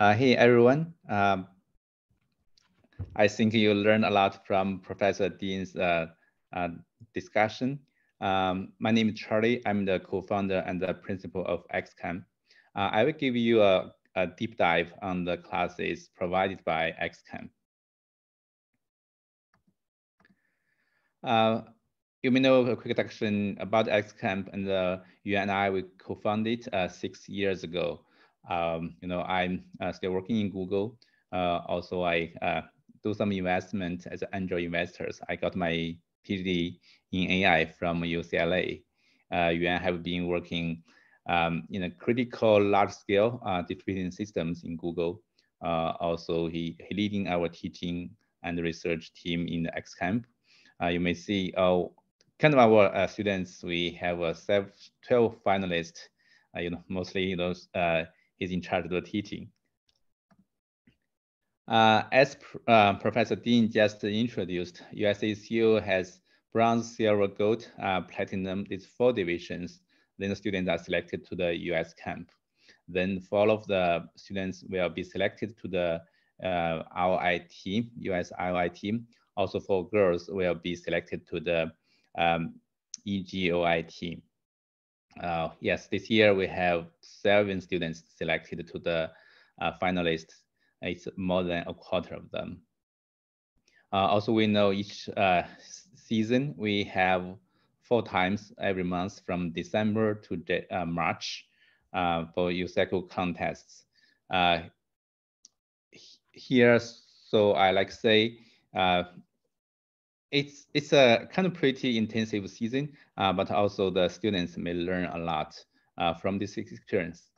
Uh, hey, everyone. Um, I think you learned a lot from Professor Dean's uh, uh, discussion. Um, my name is Charlie. I'm the co-founder and the principal of XCamp. Uh, I will give you a, a, deep dive on the classes provided by XCamp. Uh, you may know a quick introduction about XCamp and uh, you and I, we co-founded six years ago. Um, you know, I'm uh, still working in Google. Uh, also, I uh, do some investment as angel investors. I got my PhD in AI from UCLA. Uh, Yuan have been working um, in a critical large-scale uh, distributed systems in Google. Uh, also, he, he leading our teaching and research team in the XCamp. Uh, you may see uh, kind of our uh, students, we have a 12 finalists, uh, you know, mostly those is in charge of the teaching. Uh, as uh, Professor Dean just introduced, USACO has bronze, silver, gold, uh, platinum, these four divisions. Then the students are selected to the US camp. Then four of the students will be selected to the uh, IOI US team. Also for girls will be selected to the um, EGOI team. Uh, yes, this year we have seven students selected to the uh, finalists. It's more than a quarter of them. Uh, also, we know each uh, season we have four times every month from December to uh, March uh, for USACO contests. here, so I like to say it's it's a kind of pretty intensive season, uh, but also the students may learn a lot uh, from this experience.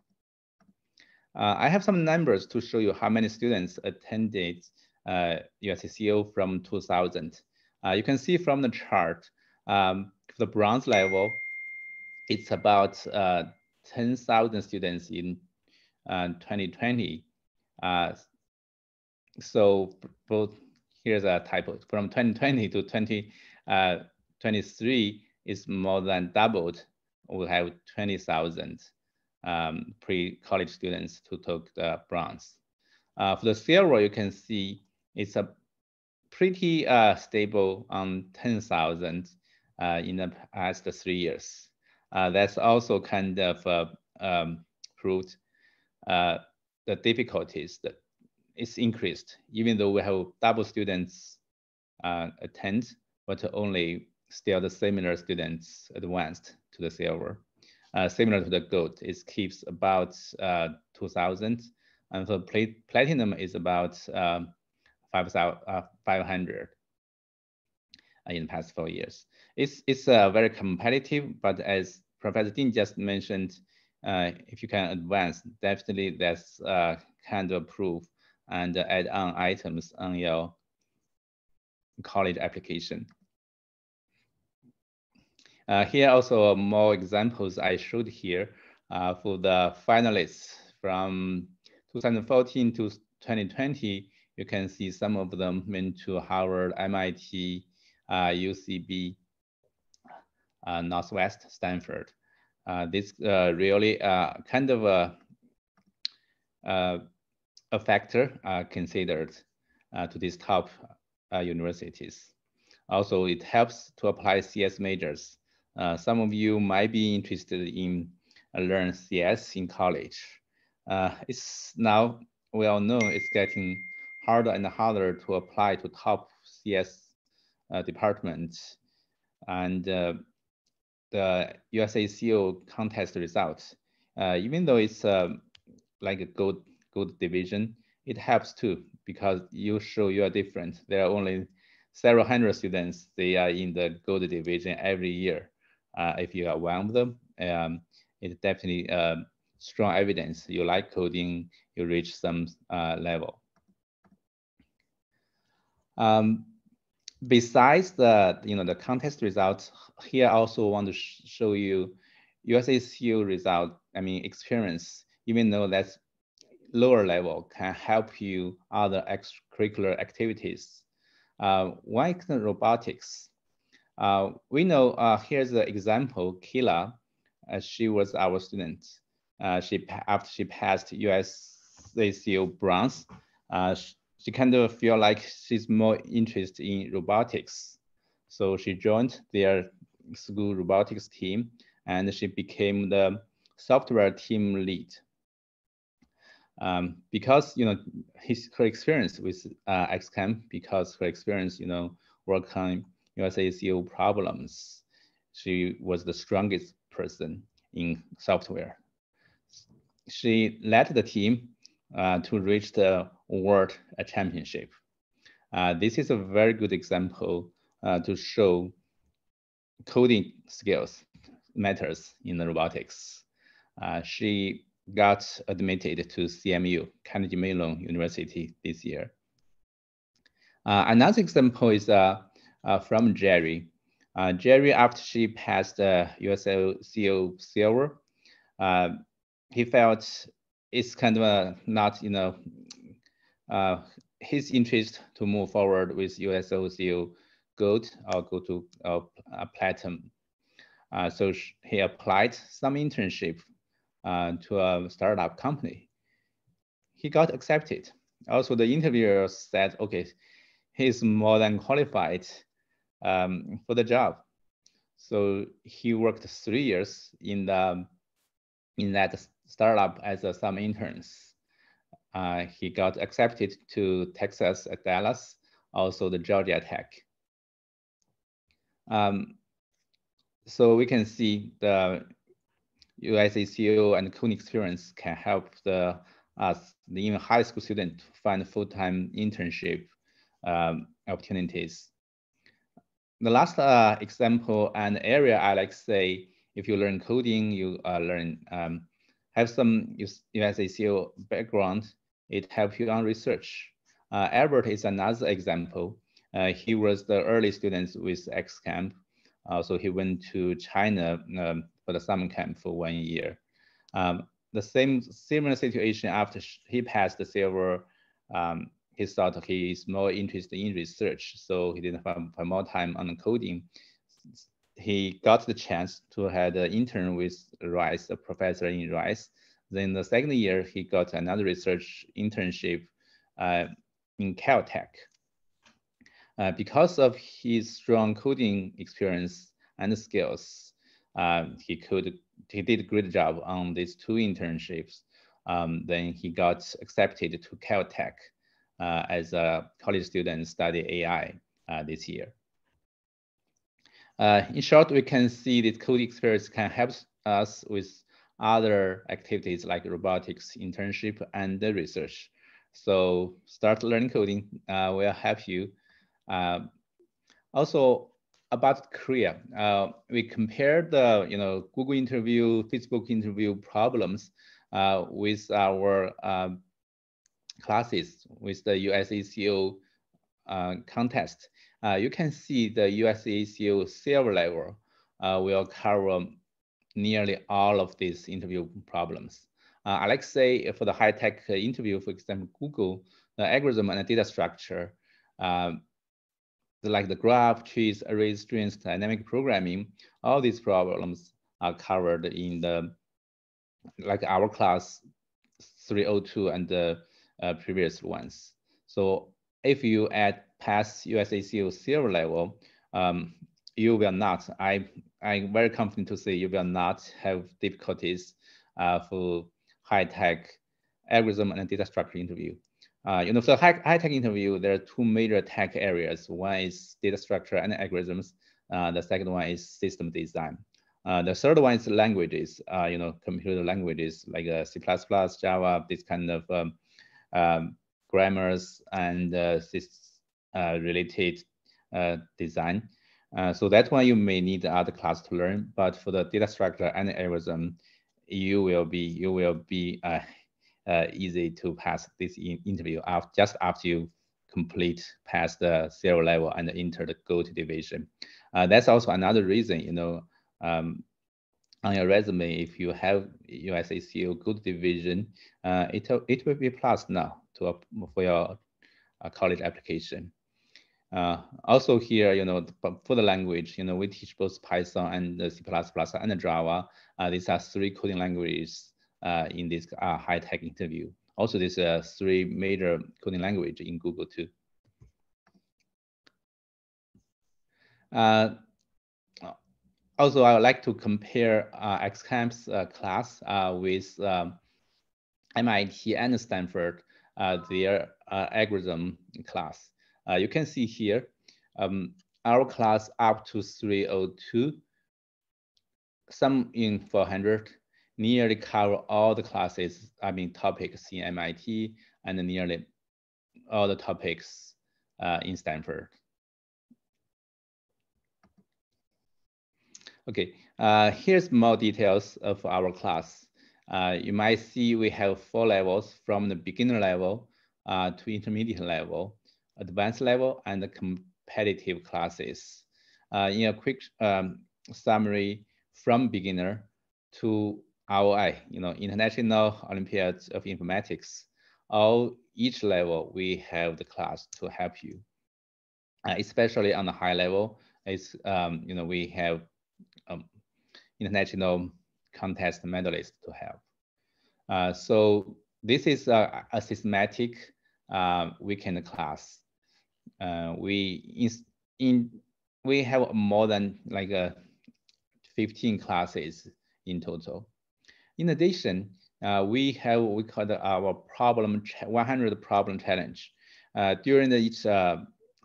Uh, I have some numbers to show you how many students attended uh, USACO from 2000. Uh, you can see from the chart, um, the bronze level, it's about uh, 10,000 students in 2020. so both here's a typo. From 2020 to 2023 uh, is more than doubled. We have 20,000 um, pre-college students who took the bronze. Uh, for the silver, you can see it's a pretty uh, stable on 10,000 uh, in the past three years. Uh, that's also kind of uh, um, proved the difficulties that it's increased, even though we have double students uh, attend, but only still the similar students advanced to the silver. Uh, similar to the gold, it keeps about uh, 2,000, and for plat platinum is about um, 500 uh, in the past four years. It's, it's uh, very competitive, but as Professor Dean just mentioned, uh, if you can advance, definitely that's uh, kind of proof and add on items on your college application. Uh, here also more examples I showed here uh, for the finalists from 2014 to 2020. You can see some of them went to Harvard, MIT, uh, UCB, uh, Northwest, Stanford. Uh, this uh, really kind of a a factor uh, considered uh, to these top uh, universities. Also, it helps to apply CS majors. some of you might be interested in learn CS in college. it's now, we all know it's getting harder and harder to apply to top CS uh, departments. And uh, the USACO contest results, uh, even though it's like a gold good division, it helps too because you show you are different. There are only several hundred students. They are in the gold division every year. Uh, if you are one of them, um, it's definitely uh, strong evidence. You like coding, you reach some uh, level. Um, besides the you know the contest results, here I also want to sh show you USACO result. I mean experience. Even though that's lower level can help you other extracurricular activities. Uh, one is robotics. Uh, we know, uh, here's the example, Kila, she was our student. Uh, she After she passed US USACO bronze, uh, she, she kind of feel like she's more interested in robotics. So she joined their school robotics team and she became the software team lead. Um, because you know his her experience with uh, XCamp, because her experience you know work on problems, she was the strongest person in software. She led the team uh, to reach the world championship. Uh, this is a very good example uh, to show coding skills matters in robotics. Uh, she got admitted to CMU, Carnegie Mellon University this year. Uh, another example is uh, uh from Jerry. Uh, Jerry, after she passed the silver, uh, he felt it's kind of not, you know, his interest to move forward with USACO gold or go to platinum. so he applied some internship uh, to a startup company. He got accepted. Also, the interviewer said, okay, he's more than qualified um, for the job. So he worked three years in the in that startup as a, some interns. Uh, he got accepted to Texas at Dallas, also the Georgia Tech. Um, so we can see the USACO and coding experience can help the us, the even high school student find full-time internship um, opportunities. The last uh, example and area I like to say, if you learn coding, you uh, learn um, have some USACO background, it helps you on research. Uh, Albert is another example. Uh, he was the early students with XCamp. Uh, so he went to China um, for the summer camp for one year. Um, the same similar situation after he passed the silver, um, he thought he is more interested in research, so he didn't find, more time on coding. He got the chance to have an intern with Rice, a professor in Rice. Then the second year, he got another research internship uh, in Caltech. Uh, because of his strong coding experience and skills, um, he could he did a great job on these two internships. Um, then he got accepted to Caltech uh, as a college student study AI uh, this year. Uh, in short, we can see that coding experience can help us with other activities like robotics, internship, and research. So start learning coding uh, will help you. Uh, also, about Korea, uh, we compared the you know Google interview, Facebook interview problems uh, with our uh, classes with the USACO uh, contest. Uh, you can see the USACO silver level uh, will cover nearly all of these interview problems. I like to say for the high-tech interview, for example, Google, the algorithm and the data structure, like the graph, trees, arrays, strings, dynamic programming, all these problems are covered in the, like our class 302 and the uh, previous ones. So if you add past USACO silver level, um, you will not, I, I'm very confident to say you will not have difficulties uh, for high-tech algorithm and data structure interview. Uh, you know, for high, high tech interview, there are two major tech areas. One is data structure and algorithms. Uh, the second one is system design. Uh, the third one is languages, uh, you know, computer languages like uh, C++, Java, this kind of um, um, grammars and uh, related design. so that one you may need other class to learn, but for the data structure and algorithm, you will be you will be easy to pass this in interview after, just after you complete pass the silver level and enter the gold division. Uh, that's also another reason, you know, um, on your resume, if you have USACO gold division, uh, it, it will be plus now to, for your uh, college application. Uh, also here, you know, for the language, you know, we teach both Python and C++ and Java. Uh, these are three coding languages uh, in this uh, high-tech interview. Also, there's uh, three major coding language in Google too. Uh, also, I would like to compare uh, XCamp's uh, class uh, with um, MIT and Stanford, uh, their uh, algorithm class. Uh, you can see here, um, our class up to 302, some in 400, nearly cover all the classes, I mean topics in MIT and nearly all the topics in Stanford. Okay, uh, here's more details of our class. Uh, you might see we have four levels from the beginner level uh, to intermediate level, advanced level, and competitive classes. Uh, in a quick um, summary, from beginner to IOI, you know, International Olympiad of Informatics, all each level we have the class to help you. Uh, especially on the high level, it's um, you know we have um, international contest medalists to help. Uh, so this is a, a systematic uh, weekend class. Uh, we in, in we have more than like uh, 15 classes in total. In addition, uh, we have what we call our problem 100 problem challenge. Uh, during the each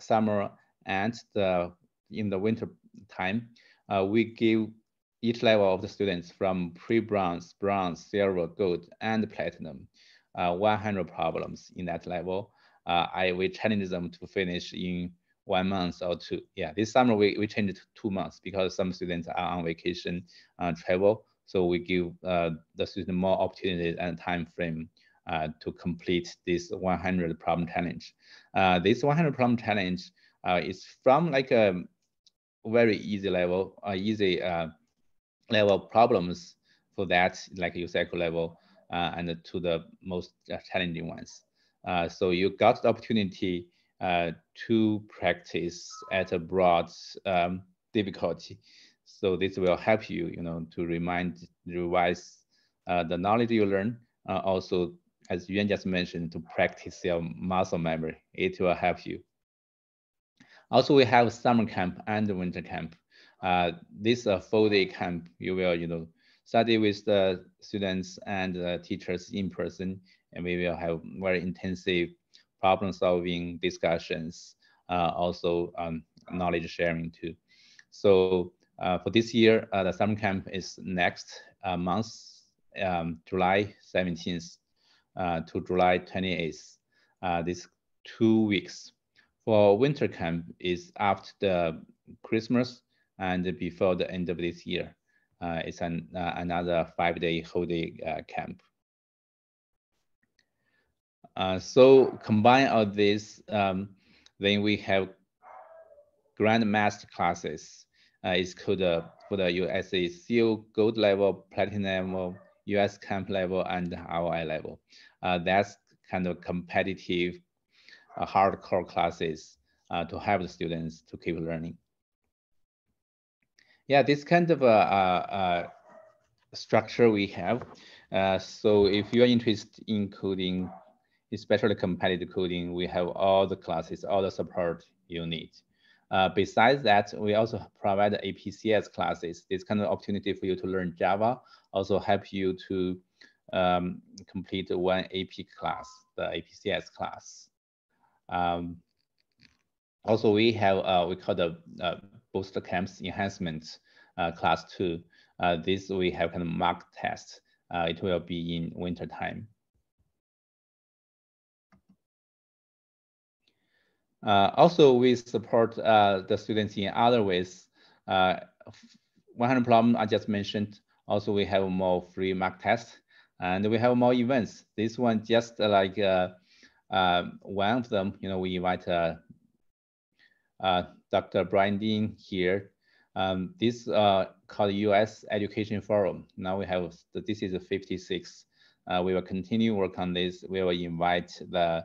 summer and the in the winter time, uh, we give each level of the students from pre-bronze, bronze, silver, gold, and platinum, uh, 100 problems in that level. Uh, I we challenge them to finish in one month or two. Yeah, this summer we, we changed to two months because some students are on vacation, uh, travel. So we give uh, the student more opportunities and time frame uh, to complete this 100 problem challenge. Uh, this 100 problem challenge uh, is from like a very easy level, uh, easy uh, level problems for that, like cycle level, and to the most challenging ones. So you got the opportunity to practice at a broad um, difficulty. So this will help you, you know, to remind, revise the knowledge you learn. also, as Yuan just mentioned, to practice your muscle memory. It will help you. Also, we have summer camp and winter camp. Uh, this a full day camp, you will, you know, study with the students and the teachers in person, and we will have very intensive problem solving discussions, uh, also um, knowledge sharing too. So uh, for this year, uh, the summer camp is next uh, month, um, July 17th uh, to July 28th. Uh, this two weeks for winter camp is after the Christmas and before the end of this year. Uh, it's an, uh, another five day whole day uh, camp. Uh, so combine all this, um, then we have grand master classes. Uh, it's called uh, for the USACO gold level, platinum level, US camp level, and IOI level. that's kind of competitive uh, hardcore classes uh, to help the students to keep learning. Yeah, this kind of a, structure we have. Uh, so if you are interested in coding, especially competitive coding, we have all the classes, all the support you need. Uh, besides that, we also provide APCS classes. This kind of opportunity for you to learn Java, also help you to um, complete one AP class, the APCS class. Um, also, we have uh, we call the uh, booster camps enhancement uh, class two. Uh, this we have kind of mock test. Uh, it will be in winter time. Also, we support the students in other ways. 100 problem I just mentioned. Also, we have more free mock tests and we have more events. This one just like uh, one of them, you know, we invite uh, uh, Dr. Brian Dean here. Um, this uh, called U.S. Education Forum. Now we have this is 56. Uh, we will continue work on this. We will invite the,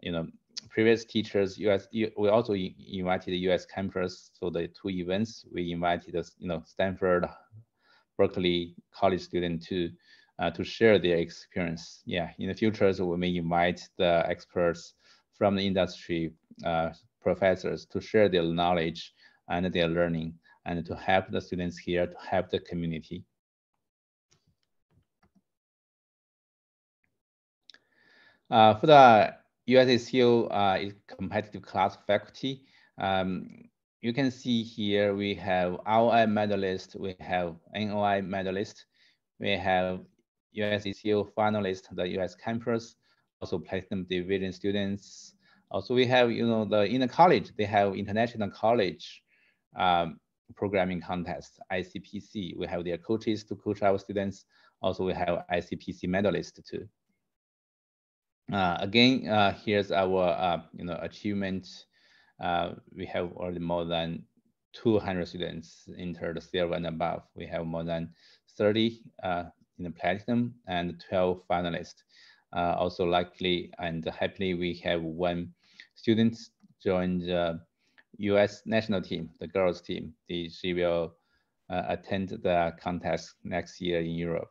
you know, previous teachers. U.S. We also invited the U.S. campus for the two events. We invited, you know, Stanford, Berkeley college student too. uh, to share their experience. Yeah, in the future, so we may invite the experts from the industry, uh, professors to share their knowledge and their learning and to help the students here, to help the community. Uh, for the USACO uh, competitive class faculty, um, you can see here we have IOI medalist, we have NOI medalist, we have USACO finalist, the US campus, also platinum division students. Also we have, you know, the in the college, they have international college um, programming contest, ICPC. We have their coaches to coach our students. Also we have ICPC medalists too. Uh, again, uh, here's our uh, you know achievement. we have already more than 200 students entered silver and above. We have more than 30 in the platinum and 12 finalists. also, luckily and happily, we have one student joined the U.S. national team, the girls team. She will uh, attend the contest next year in Europe.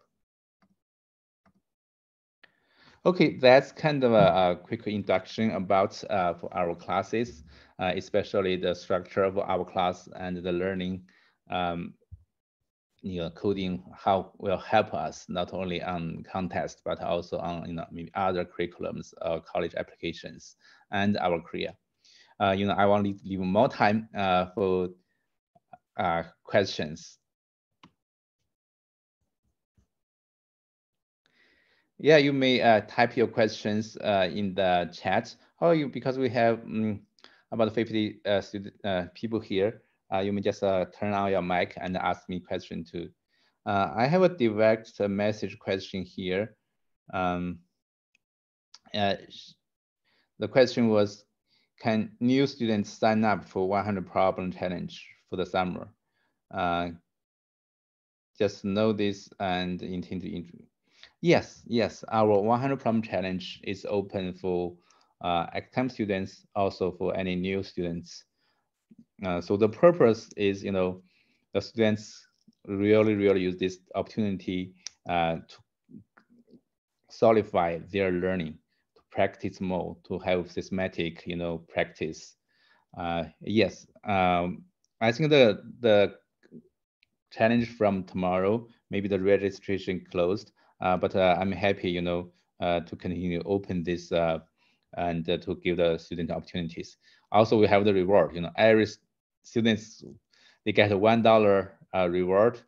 Okay, that's kind of a, a quick introduction about uh, for our classes, uh, especially the structure of our class and the learning, um, you know, coding, how will help us not only on contest, but also on you know, maybe other curriculums or college applications and our career. Uh, you know, I want to leave more time uh, for uh, questions. Yeah, you may uh, type your questions uh, in the chat. Or you, because we have um, about 50 uh, student, uh, people here, uh, you may just uh, turn on your mic and ask me question too. I have a direct message question here. Um, the question was, can new students sign up for 100 problem challenge for the summer? just know this and intend to Yes, yes. Our 100 problem challenge is open for uh, academic students, also for any new students. Uh, so the purpose is, you know, the students really, really use this opportunity uh, to solidify their learning, to practice more, to have systematic, you know, practice. Uh, yes, um, I think the the challenge from tomorrow, maybe the registration closed, but uh, I'm happy, you know, uh, to continue open this and to give the student opportunities. Also, we have the reward. You know, every students they get a one dollar reward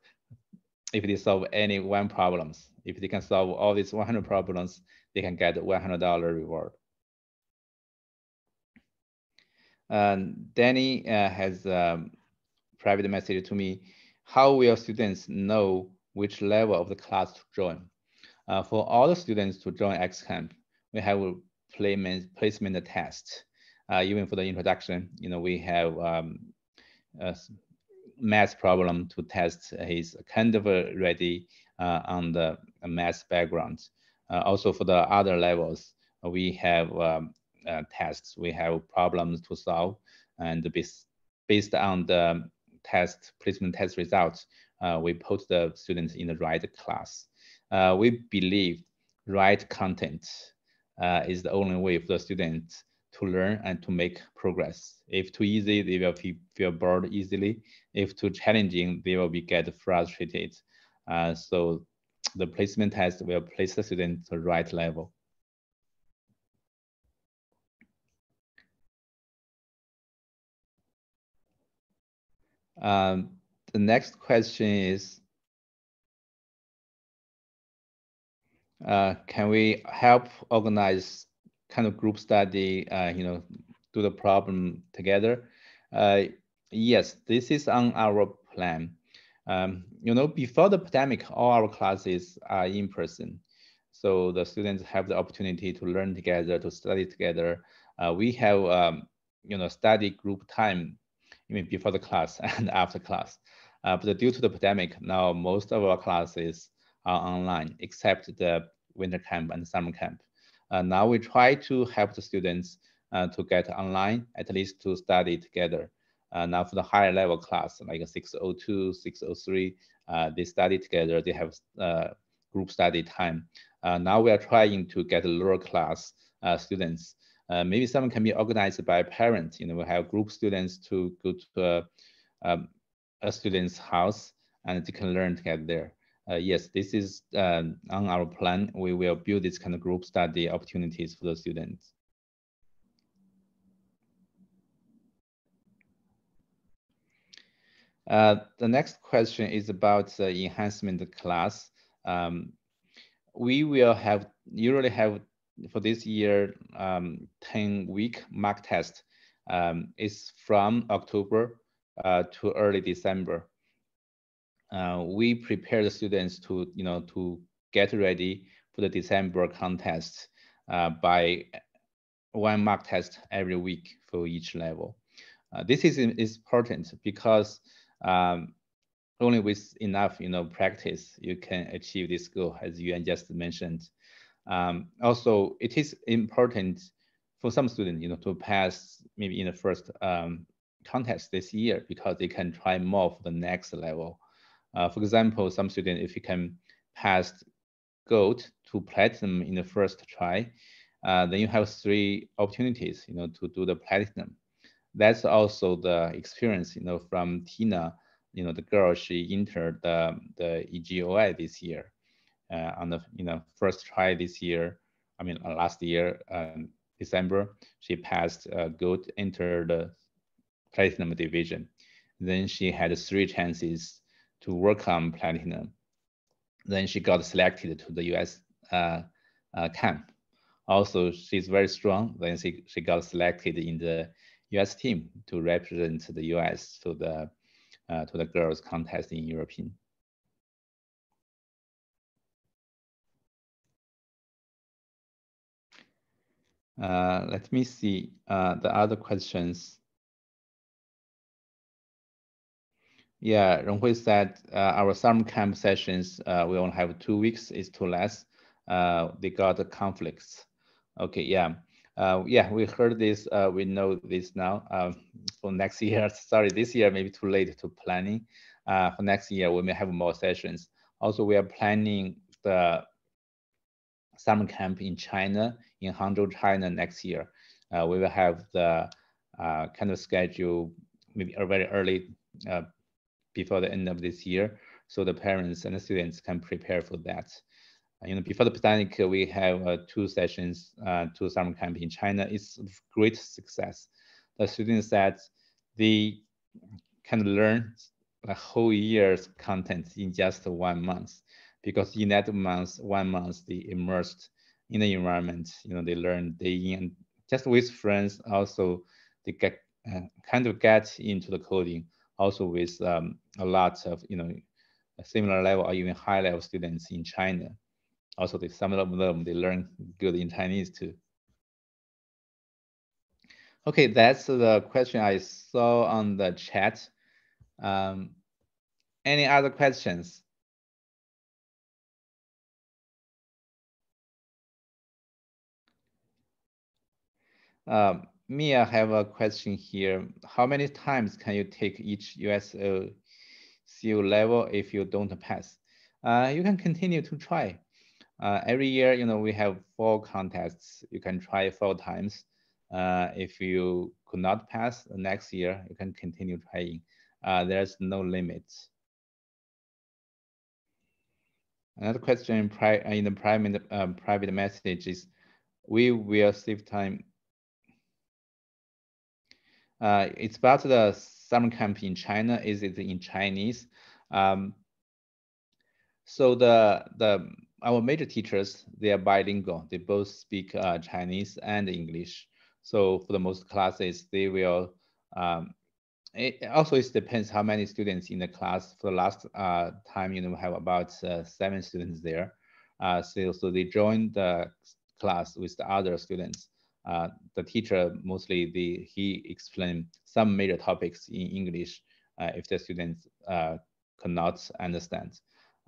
if they solve any one problems. If they can solve all these 100 problems, they can get $100 reward. And Danny uh, has a um, private message to me. How will students know which level of the class to join? Uh, for all the students to join XCamp, we have a placement, placement test. Uh, even for the introduction, you know, we have um, a math problem to test his kind of ready uh, on the math background. Uh, also for the other levels, we have um, uh, tests, we have problems to solve and based, based on the test placement test results, uh, we put the students in the right class uh, we believe right content uh, is the only way for the students to learn and to make progress. If too easy, they will feel bored easily. If too challenging, they will be get frustrated. Uh, so the placement test will place the student to the right level. Um, the next question is, uh, can we help organize kind of group study, uh, you know, do the problem together? Uh, yes, this is on our plan. Um, you know, before the pandemic, all our classes are in person. So the students have the opportunity to learn together, to study together. Uh, we have, um, you know, study group time, even before the class and after class. Uh, but due to the pandemic, now most of our classes are online, except the winter camp and summer camp. Uh, now we try to help the students uh, to get online, at least to study together. Uh, now for the higher level class, like 602, 603, uh, they study together. They have uh, group study time. now we are trying to get lower class students. maybe some can be organized by parents. You know, we have group students to go to a, um, a student's house and they can learn together there. Uh, yes, this is um, on our plan. We will build this kind of group study opportunities for the students. Uh, the next question is about the enhancement class. Um, we will have usually have for this year um, 10 week mock test. Um, it's from October uh, to early December. Uh, we prepare the students to you know to get ready for the December contest uh, by one mock test every week for each level. Uh, this is important because um, only with enough, you know, practice, you can achieve this goal, as Yuan just mentioned. Um, also, it is important for some students, you know, to pass maybe in the first um, contest this year because they can try more for the next level. Uh, for example, some student, if you can pass gold to platinum in the first try, uh, then you have three opportunities, you know, to do the platinum that's also the experience, you know, from Tina, you know, the girl, she entered the, the EGOI this year uh, on the, you know, first try this year. I mean, uh, last year, um, December, she passed uh, gold, entered the platinum division. Then she had three chances to work on platinum. Then she got selected to the US uh, uh, camp. Also, she's very strong. Then she, she got selected in the U.S. team to represent the U.S. to the uh, to the girls contest in European. Uh, let me see uh, the other questions. Yeah, Ronghui said uh, our summer camp sessions, uh, we only have two weeks, is too less. Uh, they got the conflicts. Okay, yeah. Uh, yeah, we heard this. Uh, we know this now. Um, for next year, sorry, this year maybe too late to planning. Uh, for next year, we may have more sessions. Also, we are planning the summer camp in China, in Hangzhou, China next year. We will have the kind of schedule maybe a very early before the end of this year, so the parents and the students can prepare for that you know, before the pandemic, we have uh, two sessions, uh, two summer camp in China. It's great success. The students said they can learn a whole year's content in just one month because in that month, one month, they immersed in the environment. You know, they learn day in, just with friends. Also, they get uh, kind of get into the coding. Also with um, a lot of you know, similar level or even high level students in China also they, some of them they learn good in Chinese too. Okay, that's the question I saw on the chat. Um, any other questions? Um, Mia have a question here. How many times can you take each USO CU level if you don't pass? Uh, you can continue to try. Uh, every year, you know, we have four contests. You can try four times. Uh, if you could not pass next year, you can continue trying. Uh, there's no limits. Another question in, in the private, um, private message is, we will save time. Uh, it's about the summer camp in China. Is it in Chinese? Um, so the the our major teachers, they are bilingual. They both speak uh, Chinese and English. So for the most classes, they will, um, it also it depends how many students in the class. For the last uh, time, you know, we have about uh, seven students there. Uh, so, so they join the class with the other students. Uh, the teacher mostly the, he explained some major topics in English uh, if the students cannot understand.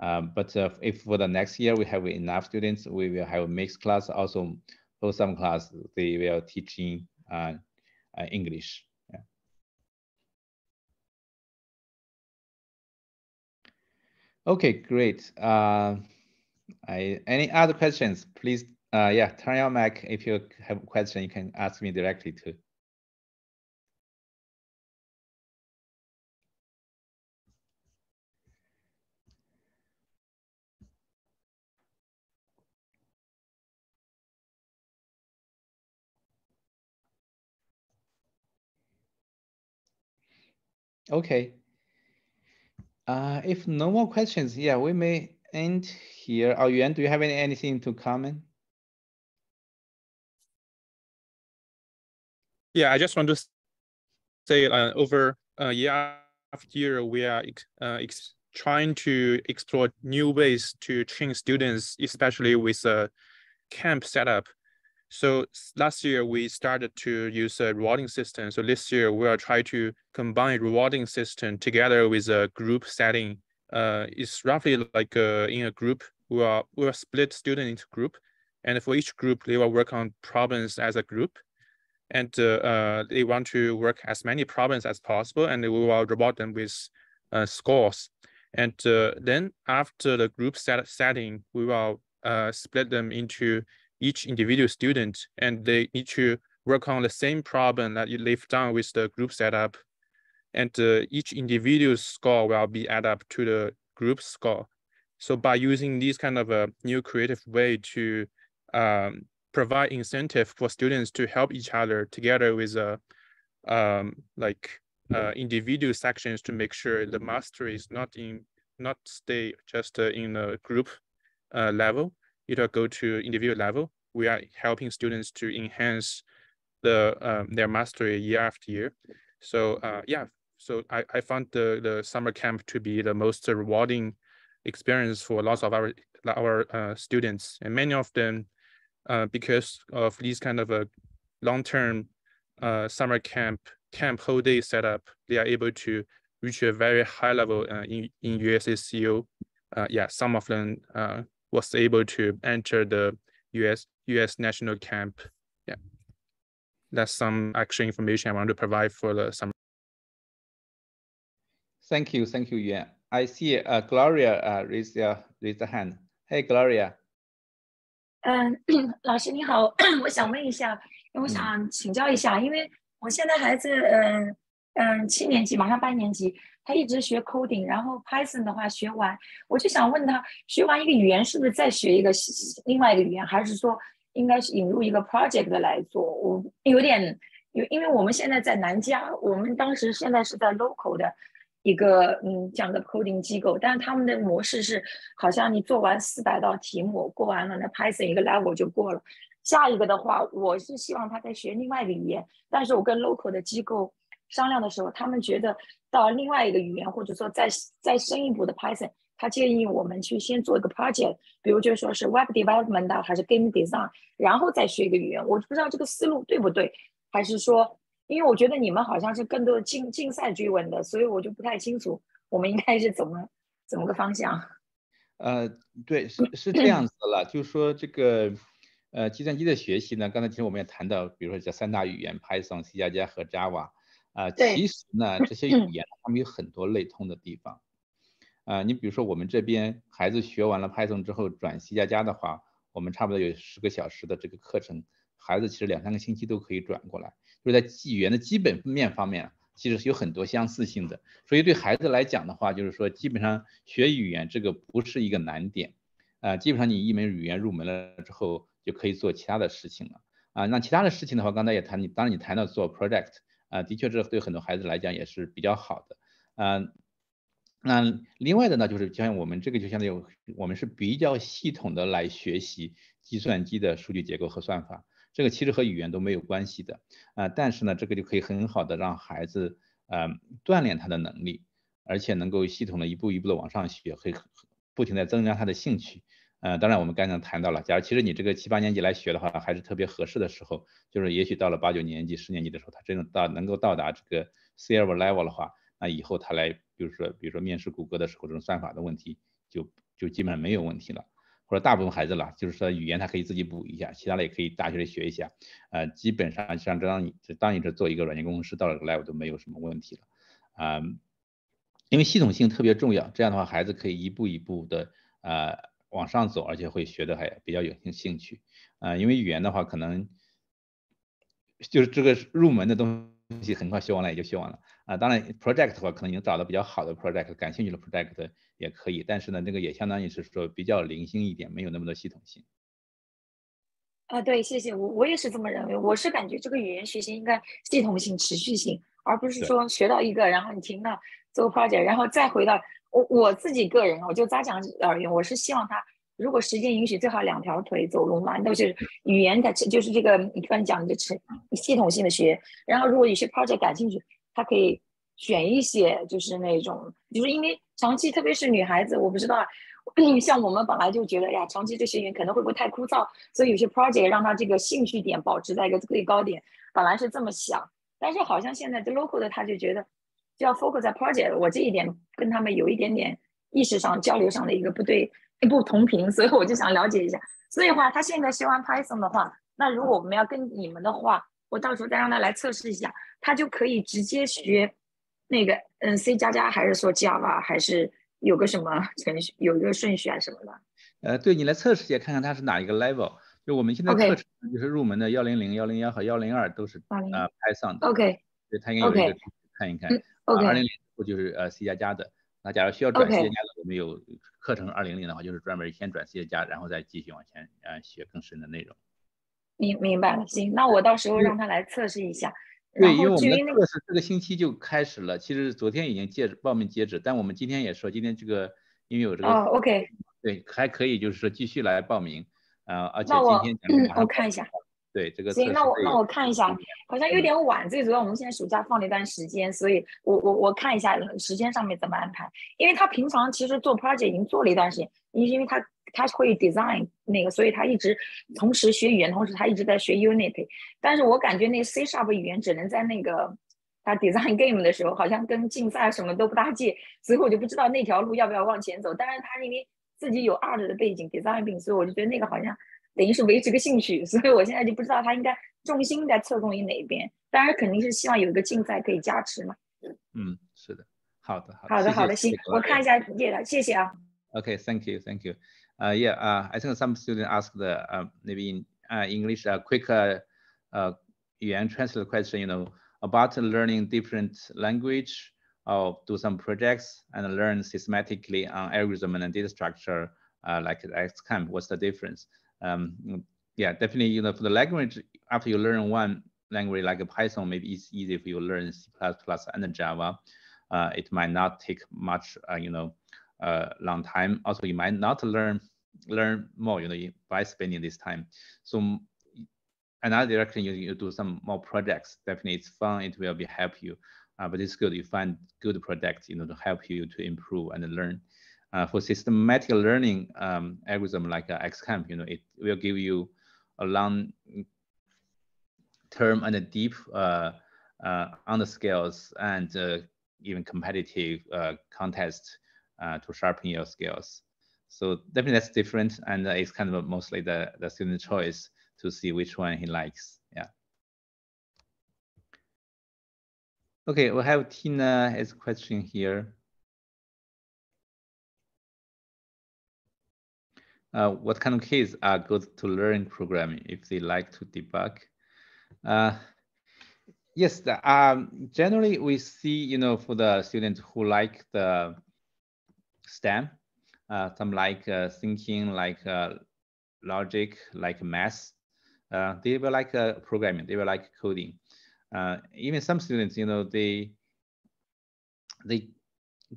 Um, but uh, if for the next year we have enough students, we will have a mixed class. Also, for some class, they will teaching uh, uh, English. Okay, great. Uh, I, any other questions, please, uh, yeah, turn your mic. If you have a question, you can ask me directly too. Okay. Uh, if no more questions, yeah, we may end here. Oh, Yuan, do you have any, anything to comment? Yeah, I just want to say uh, over uh, year after year, we are uh, trying to explore new ways to train students, especially with a camp setup. So last year we started to use a rewarding system. So this year we are trying to combine rewarding system together with a group setting. Uh, it's roughly like uh, in a group, we are we are split student into group, and for each group they will work on problems as a group, and uh, uh, they want to work as many problems as possible, and we will reward them with uh, scores. And then after the group set setting, we will split them into each individual student and they need to work on the same problem that you've done with the group setup. And uh, each individual score will be added up to the group score. So by using this kind of a new creative way to um, provide incentive for students to help each other together with a uh, um, like uh, individual sections to make sure the mastery is not in not stay just uh, in a group uh, level, it'll go to individual level. We are helping students to enhance the um, their mastery year after year. So uh, yeah, so I, I found the, the summer camp to be the most rewarding experience for lots of our our uh, students and many of them uh, because of these kind of a long-term uh, summer camp camp whole day setup, they are able to reach a very high level uh, in, in USACO. Uh, yeah, some of them uh, was able to enter the US US national camp. Yeah, that's some extra information I want to provide for the summer. Thank you, thank you, Yuan. I see uh, Gloria uh, raise your raise the hand. Hey, Gloria. 嗯，老师你好，我想问一下，我想请教一下，因为我现在孩子，嗯嗯，七年级马上八年级，他一直学 coding，然后 Python 的话学完，我就想问他，学完一个语言是不是再学一个另外一个语言，还是说应该是引入一个 project 来做？我有点，因因为我们现在在南加，我们当时现在是在 local 的一个嗯这样的 coding 机构，但是他们的模式是，好像你做完四百道题目过完了，那 Python 一个 level 就过了。下一个的话，我是希望他在学另外一个语言，但是我跟 local 的机构商量的时候，他们觉得到另外一个语言，或者说再再深一步的 Python，他建议我们去先做一个 project，比如就说是 web development 啊，还是 game design，然后再学一个语言。我不知道这个思路对不对，还是说，因为我觉得你们好像是更多的竞竞赛追问的，所以我就不太清楚我们应该是怎么怎么个方向。呃，对，是是这样子的了，就是说这个。呃，计算机的学习呢，刚才其实我们也谈到，比如说这三大语言 Python、C 加加和 Java，啊，其实呢，这些语言它们有很多类通的地方。啊，你比如说我们这边孩子学完了 Python 之后转 C 加加的话，我们差不多有十个小时的这个课程，孩子其实两三个星期都可以转过来，就是在语言的基本面方面，其实是有很多相似性的。所以对孩子来讲的话，就是说基本上学语言这个不是一个难点，啊，基本上你一门语言入门了之后。就可以做其他的事情了啊。那其他的事情的话，刚才也谈你，当然你谈到做 project 啊，的确这对很多孩子来讲也是比较好的啊。那另外的呢，就是像我们这个就相当于我们是比较系统的来学习计算机的数据结构和算法，这个其实和语言都没有关系的啊。但是呢，这个就可以很好的让孩子呃锻炼他的能力，而且能够系统的一步一步的往上学，会不停的增加他的兴趣。呃，当然我们刚才谈到了，假如其实你这个七八年级来学的话，还是特别合适的时候，就是也许到了八九年级、十年级的时候，他真的到能够到达这个 silver level 的话，那以后他来，比如说，比如说面试谷歌的时候，这种算法的问题就就基本上没有问题了，或者大部分孩子了，就是说语言他可以自己补一下，其他的也可以大学里学一下，呃，基本上像这样你当你这做一个软件工程师到了个 level 都没有什么问题了，啊，因为系统性特别重要，这样的话孩子可以一步一步的，呃。往上走，而且会学的还比较有兴兴趣。啊，因为语言的话，可能就是这个入门的东西，很快学完了也就学完了。啊，当然 project 的话，可能已经找到比较好的 project，感兴趣的 project 也可以，但是呢，这个也相当于是说比较零星一点，没有那么多系统性。啊，对，谢谢我，我也是这么认为。我是感觉这个语言学习应该系统性、持续性，而不是说学到一个，然后你停了做 project，然后再回到我我自己个人，我就咋讲而言，我是希望他如果时间允许，最好两条腿走路嘛，都是语言的，就是这个你刚才讲的成系统性的学。然后如果有些 project 感兴趣，他可以选一些，就是那种，就是因为长期，特别是女孩子，我不知道。像我们本来就觉得呀，长期这些语言可能会不会太枯燥，所以有些 project 让他这个兴趣点保持在一个最高点，本来是这么想，但是好像现在这 local 的他就觉得就要 focus 在 project，我这一点跟他们有一点点意识上交流上的一个不对不同频，所以我就想了解一下。所以的话，他现在学完 Python 的话，那如果我们要跟你们的话，我到时候再让他来测试一下，他就可以直接学那个嗯 C 加加，还是说 Java 还是？有个什么程序，有一个顺序啊什么的。呃，对你来测试一下，看看他是哪一个 level。就我们现在课程就是入门的幺零零、幺零幺和幺零二都是啊 Python 的。OK。对，它应该有一个看一看。OK。二零零不就是呃 C 加加的？那假如需要转 C 加加的，我们有课程二零零的话，就是专门先转企业家，然后再继续往前呃学更深的内容。明明白了，行，那我到时候让他来测试一下。对，因为我们的课是这个星期就开始了，其实昨天已经截止报名截止，但我们今天也说今天这个因为有这个哦，OK，对，还可以就是说继续来报名，呃，而且今天我看一下，对这个行，那我那我看一下，好像有点晚，最主要我们现在暑假放了一段时间，所以我我我看一下时间上面怎么安排，因为他平常其实做 project 已经做了一段时间，因因为他。他会 design 那个，所以他一直同时学语言，同时他一直在学 Unity。但是我感觉那 C sharp 语言只能在那个他 design game 的时候，好像跟竞赛什么都不搭界，所以我就不知道那条路要不要往前走。但是他因为自己有 art 的背景，design 病，所以我就觉得那个好像等于是维持个兴趣，所以我现在就不知道他应该重心应该侧重于哪一边。当然，肯定是希望有一个竞赛可以加持嘛。嗯，是的，好的，好的，好的，好的，行，我看一下叶了，谢谢啊。Okay，thank you，thank you。Uh, yeah, uh, I think some students asked the maybe in uh, English a quick uh, uh, translate question, you know, about learning different language or do some projects and learn systematically on algorithm and data structure uh, like XCamp, what's the difference? Um, yeah, definitely, you know, for the language, after you learn one language like Python, maybe it's easy if you learn C++ and Java. Uh, it might not take much, uh, you know, uh, long time. Also, you might not learn learn more, you know, by spending this time. So another direction, you, you do some more projects. Definitely, it's fun. It will be help you. Uh, but it's good you find good projects, you know, to help you to improve and learn. Uh, for systematic learning um, algorithm like uh, XCamp, you know, it will give you a long term and a deep uh, uh, on the skills and uh, even competitive uh, contest uh, to sharpen your skills. So definitely that's different, and it's kind of mostly the the student choice to see which one he likes. Yeah. Okay, we have Tina as a question here. Uh, what kind of kids are good to learn programming if they like to debug? Uh, yes, the, um, generally we see, you know, for the students who like the STEM, uh, some like uh, thinking, like uh, logic, like math. they will like programming, they will like coding. even some students, you know, they they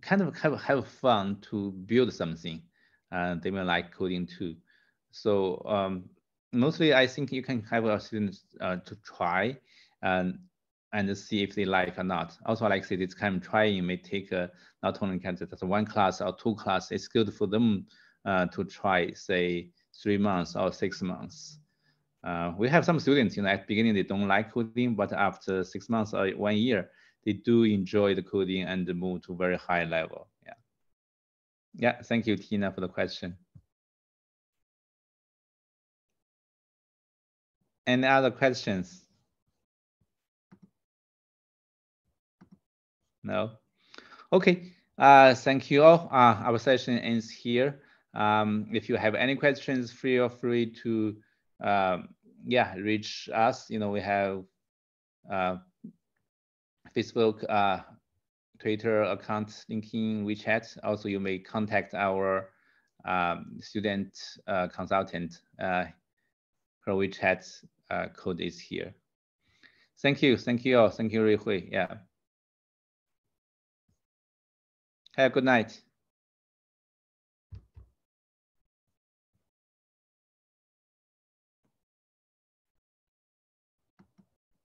kind of have, have fun to build something. And they may like coding too. So um, mostly I think you can have a student uh, to try and and see if they like or not. Also, like I said, it's kind of trying may take not only of one class or two class. It's good for them uh, to try, say, three months or six months. Uh, we have some students, you know, at beginning they don't like coding, but after six months or one year, they do enjoy the coding and move to very high level. Yeah. Yeah. Thank you, Tina, for the question. Any other questions? No? Okay, uh, thank you all. Uh, our session ends here. Um, if you have any questions, feel free to, um, yeah, reach us. You know, we have uh, Facebook, uh, Twitter account, LinkedIn, WeChat. Also, you may contact our um, student uh, consultant. Uh, her WeChat uh, code is here. Thank you. Thank you all. Thank you, Rui Hui. Yeah. Have a good night.